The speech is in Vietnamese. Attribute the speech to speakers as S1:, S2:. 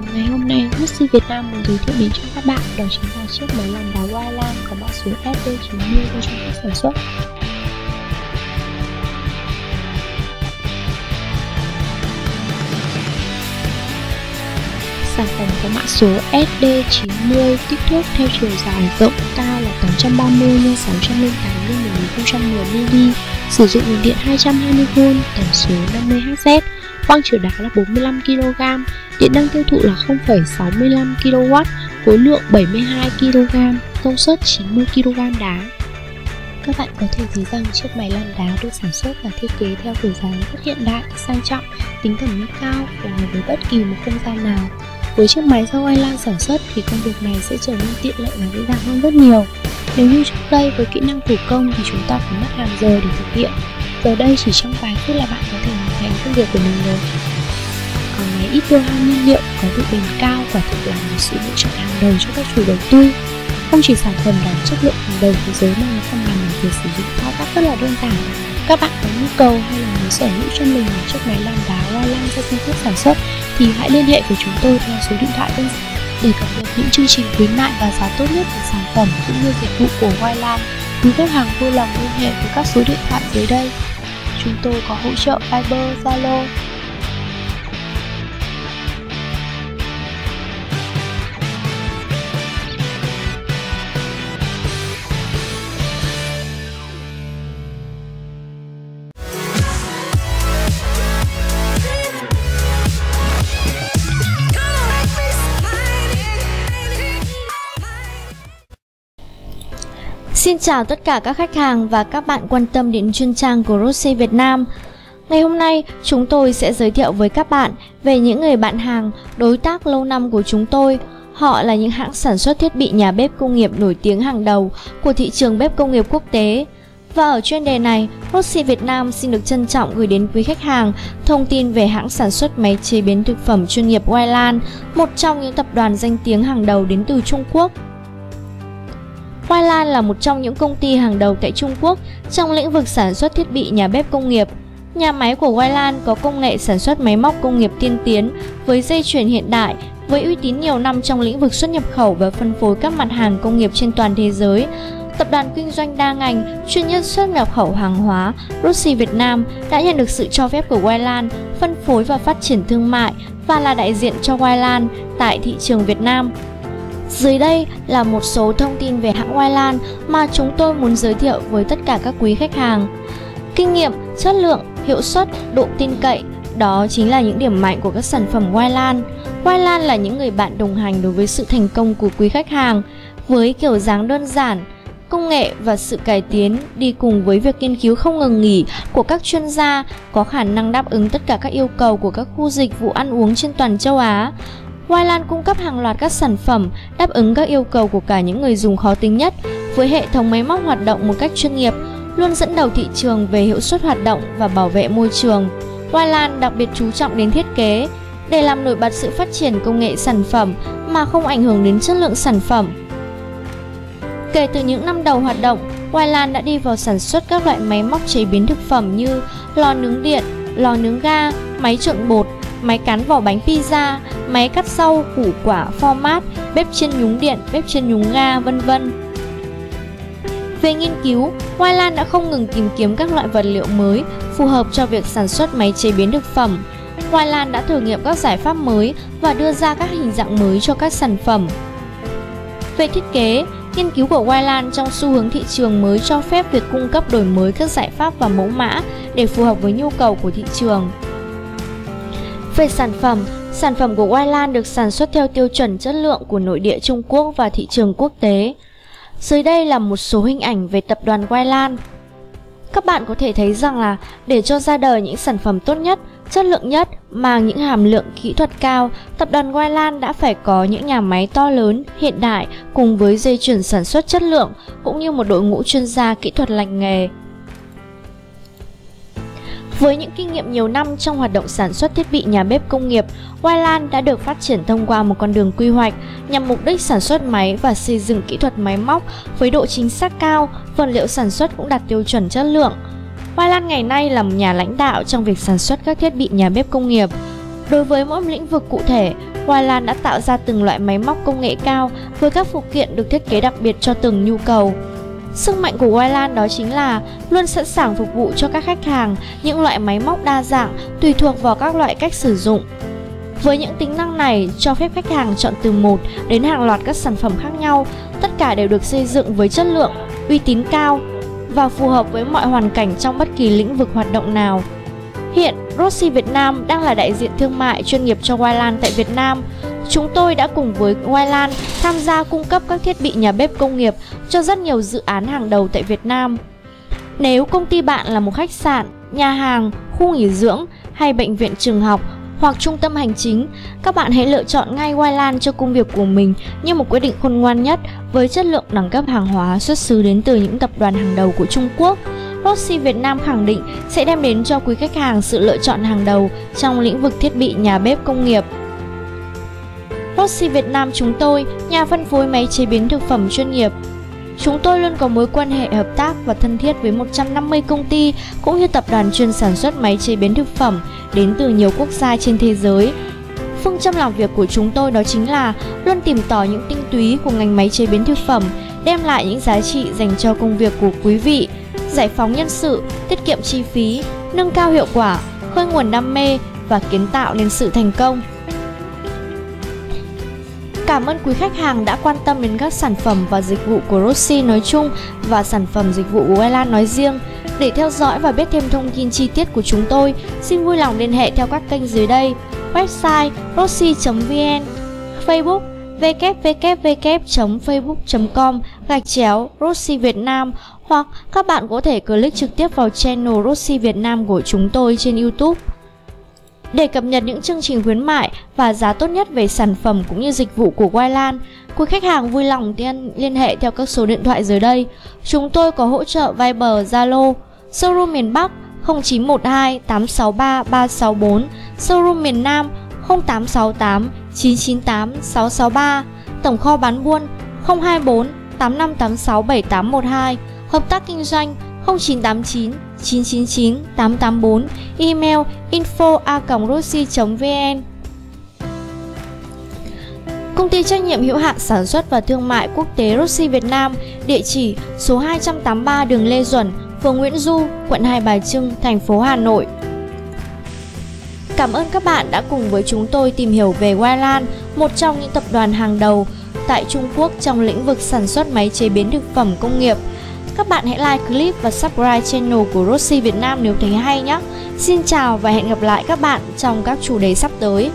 S1: phẩm ngày hôm nay Husky Việt Nam muốn giới thiệu đến cho các bạn đó chính là chiếc máy làm đá Wildland có mã số SD90 do Trung Quốc sản xuất. Sản phẩm có mã số SD90 kích thước theo chiều dài rộng cao là 830 x 608 x 1010 mm, sử dụng nguồn điện 220V, tần số 50Hz, quang chứa đá là 45 kg, điện năng tiêu thụ là 0,65 kW, khối lượng 72 kg, công suất 90 kg đá. Các bạn có thể thấy rằng chiếc máy làm đá được sản xuất và thiết kế theo kiểu dáng rất hiện đại, sang trọng, tính thẩm mỹ cao, phù hợp với bất kỳ một không gian nào. Với chiếc máy do Ilan sản xuất thì công việc này sẽ trở nên tiện lợi và dễ dàng hơn rất nhiều. Nếu như trước đây với kỹ năng thủ công thì chúng ta phải mất hàng giờ để thực hiện, giờ đây chỉ trong vài phút là bạn có thể thành công việc của mình rồi. Còn máy ít tiêu hao nhiên liệu, có độ bền cao và thực là một sự lựa chọn hàng đầu cho các chủ đầu tư. Không chỉ sản phẩm đạt chất lượng hàng đầu thế giới mà nó còn làm việc sử dụng thao tác rất là đơn giản. Các bạn có nhu cầu hay là muốn sở hữu cho mình một chiếc máy làm đá hoa lăng do Trung Quốc sản xuất thì hãy liên hệ với chúng tôi theo số điện thoại bên dưới để cập nhật những chương trình khuyến mại và giá tốt nhất của sản phẩm cũng như dịch vụ của Wildland. Quý khách hàng vui lòng liên hệ với các số điện thoại dưới đây. Chúng tôi có hỗ trợ Viber, Zalo,
S2: Xin chào tất cả các khách hàng và các bạn quan tâm đến chuyên trang của Rossi Việt Nam. Ngày hôm nay, chúng tôi sẽ giới thiệu với các bạn về những người bạn hàng, đối tác lâu năm của chúng tôi. Họ là những hãng sản xuất thiết bị nhà bếp công nghiệp nổi tiếng hàng đầu của thị trường bếp công nghiệp quốc tế. Và ở chuyên đề này, Rossi Việt Nam xin được trân trọng gửi đến quý khách hàng thông tin về hãng sản xuất máy chế biến thực phẩm chuyên nghiệp Wailan, một trong những tập đoàn danh tiếng hàng đầu đến từ Trung Quốc. Hoa Lan là một trong những công ty hàng đầu tại Trung Quốc trong lĩnh vực sản xuất thiết bị nhà bếp công nghiệp. Nhà máy của Hoa Lan có công nghệ sản xuất máy móc công nghiệp tiên tiến với dây chuyền hiện đại, với uy tín nhiều năm trong lĩnh vực xuất nhập khẩu và phân phối các mặt hàng công nghiệp trên toàn thế giới. Tập đoàn kinh doanh đa ngành chuyên nhất xuất nhập khẩu hàng hóa Rossi Việt Nam đã nhận được sự cho phép của Wailan phân phối và phát triển thương mại và là đại diện cho Wailan tại thị trường Việt Nam. Dưới đây là một số thông tin về hãng Wailan mà chúng tôi muốn giới thiệu với tất cả các quý khách hàng. Kinh nghiệm, chất lượng, hiệu suất, độ tin cậy, đó chính là những điểm mạnh của các sản phẩm Wailan. Wailan là những người bạn đồng hành đối với sự thành công của quý khách hàng với kiểu dáng đơn giản, công nghệ và sự cải tiến đi cùng với việc nghiên cứu không ngừng nghỉ của các chuyên gia có khả năng đáp ứng tất cả các yêu cầu của các khu dịch vụ ăn uống trên toàn châu Á. Wailan cung cấp hàng loạt các sản phẩm đáp ứng các yêu cầu của cả những người dùng khó tính nhất với hệ thống máy móc hoạt động một cách chuyên nghiệp, luôn dẫn đầu thị trường về hiệu suất hoạt động và bảo vệ môi trường. Wailan đặc biệt chú trọng đến thiết kế để làm nổi bật sự phát triển công nghệ sản phẩm mà không ảnh hưởng đến chất lượng sản phẩm. Kể từ những năm đầu hoạt động, Wailan đã đi vào sản xuất các loại máy móc chế biến thực phẩm như lò nướng điện, lò nướng ga, máy trộn bột, máy cán vỏ bánh pizza, máy cắt rau, củ quả, format, bếp chiên nhúng điện, bếp chiên nhúng ga, vân vân. Về nghiên cứu, Hoa Lan đã không ngừng tìm kiếm các loại vật liệu mới phù hợp cho việc sản xuất máy chế biến thực phẩm. Hoa Lan đã thử nghiệm các giải pháp mới và đưa ra các hình dạng mới cho các sản phẩm. Về thiết kế, nghiên cứu của Wailan trong xu hướng thị trường mới cho phép việc cung cấp đổi mới các giải pháp và mẫu mã để phù hợp với nhu cầu của thị trường. Về sản phẩm, sản phẩm của Wildland được sản xuất theo tiêu chuẩn chất lượng của nội địa Trung Quốc và thị trường quốc tế. Dưới đây là một số hình ảnh về tập đoàn Wildland. Các bạn có thể thấy rằng là để cho ra đời những sản phẩm tốt nhất, chất lượng nhất, mang những hàm lượng kỹ thuật cao, tập đoàn Wildland đã phải có những nhà máy to lớn, hiện đại cùng với dây chuyển sản xuất chất lượng cũng như một đội ngũ chuyên gia kỹ thuật lành nghề với những kinh nghiệm nhiều năm trong hoạt động sản xuất thiết bị nhà bếp công nghiệp, Wailan đã được phát triển thông qua một con đường quy hoạch nhằm mục đích sản xuất máy và xây dựng kỹ thuật máy móc với độ chính xác cao, vật liệu sản xuất cũng đạt tiêu chuẩn chất lượng. Wailan ngày nay là một nhà lãnh đạo trong việc sản xuất các thiết bị nhà bếp công nghiệp. Đối với mỗi lĩnh vực cụ thể, Hoa đã tạo ra từng loại máy móc công nghệ cao với các phụ kiện được thiết kế đặc biệt cho từng nhu cầu. Sức mạnh của Wayland đó chính là luôn sẵn sàng phục vụ cho các khách hàng những loại máy móc đa dạng tùy thuộc vào các loại cách sử dụng. Với những tính năng này, cho phép khách hàng chọn từ một đến hàng loạt các sản phẩm khác nhau, tất cả đều được xây dựng với chất lượng, uy tín cao và phù hợp với mọi hoàn cảnh trong bất kỳ lĩnh vực hoạt động nào. Hiện, Rossi Việt Nam đang là đại diện thương mại chuyên nghiệp cho Wayland tại Việt Nam. Chúng tôi đã cùng với Wayland tham gia cung cấp các thiết bị nhà bếp công nghiệp cho rất nhiều dự án hàng đầu tại Việt Nam. Nếu công ty bạn là một khách sạn, nhà hàng, khu nghỉ dưỡng hay bệnh viện trường học hoặc trung tâm hành chính, các bạn hãy lựa chọn ngay Wayland cho công việc của mình như một quyết định khôn ngoan nhất với chất lượng đẳng cấp hàng hóa xuất xứ đến từ những tập đoàn hàng đầu của Trung Quốc. Rossi Việt Nam khẳng định sẽ đem đến cho quý khách hàng sự lựa chọn hàng đầu trong lĩnh vực thiết bị nhà bếp công nghiệp. Rossi Việt Nam chúng tôi, nhà phân phối máy chế biến thực phẩm chuyên nghiệp, Chúng tôi luôn có mối quan hệ hợp tác và thân thiết với 150 công ty cũng như tập đoàn chuyên sản xuất máy chế biến thực phẩm đến từ nhiều quốc gia trên thế giới. Phương châm làm việc của chúng tôi đó chính là luôn tìm tòi những tinh túy của ngành máy chế biến thực phẩm, đem lại những giá trị dành cho công việc của quý vị, giải phóng nhân sự, tiết kiệm chi phí, nâng cao hiệu quả, khơi nguồn đam mê và kiến tạo nên sự thành công. Cảm ơn quý khách hàng đã quan tâm đến các sản phẩm và dịch vụ của Rossi nói chung và sản phẩm dịch vụ của Ella nói riêng. Để theo dõi và biết thêm thông tin chi tiết của chúng tôi, xin vui lòng liên hệ theo các kênh dưới đây. Website rossi.vn Facebook www.facebook.com gạch chéo Rossi Việt Nam hoặc các bạn có thể click trực tiếp vào channel Rossi Việt Nam của chúng tôi trên YouTube. Để cập nhật những chương trình khuyến mại và giá tốt nhất về sản phẩm cũng như dịch vụ của Wailan, quý khách hàng vui lòng liên, liên hệ theo các số điện thoại dưới đây. Chúng tôi có hỗ trợ Viber, Zalo, showroom miền Bắc 0912 863 364, showroom miền Nam 0868 998 663, tổng kho bán buôn 024 8586 7812, hợp tác kinh doanh 0989 999 884, email info a vn Công ty trách nhiệm hữu hạn sản xuất và thương mại quốc tế Rossi Việt Nam, địa chỉ số 283 đường Lê Duẩn, phường Nguyễn Du, quận Hai Bà Trưng, thành phố Hà Nội. Cảm ơn các bạn đã cùng với chúng tôi tìm hiểu về Wailan, một trong những tập đoàn hàng đầu tại Trung Quốc trong lĩnh vực sản xuất máy chế biến thực phẩm công nghiệp. Các bạn hãy like clip và subscribe channel của Rossi Việt Nam nếu thấy hay nhé. Xin chào và hẹn gặp lại các bạn trong các chủ đề sắp tới.